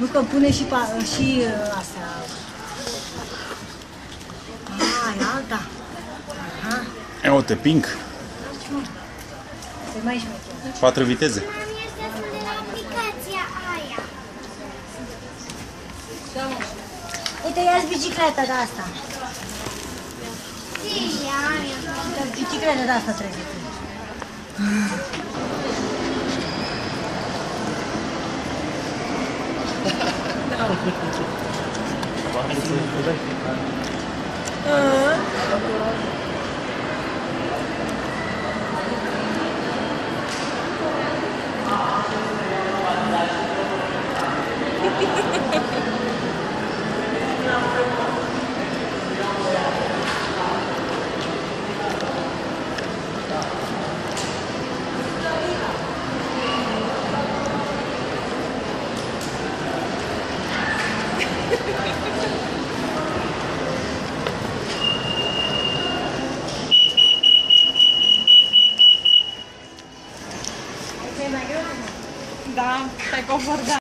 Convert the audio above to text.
Nu că pune și, pa, și uh, astea. Ah, e alta. Aha. Ia uite, pink, Se mai șmecher. 4 viteze. Mami, este de la aplicația aia. Uite, ia-ți bicicleta de asta. Și aia. Uite, Bicicleta de asta trebuie. Hehehehe Da, stai confortat.